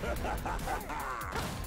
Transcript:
Ha ha ha ha!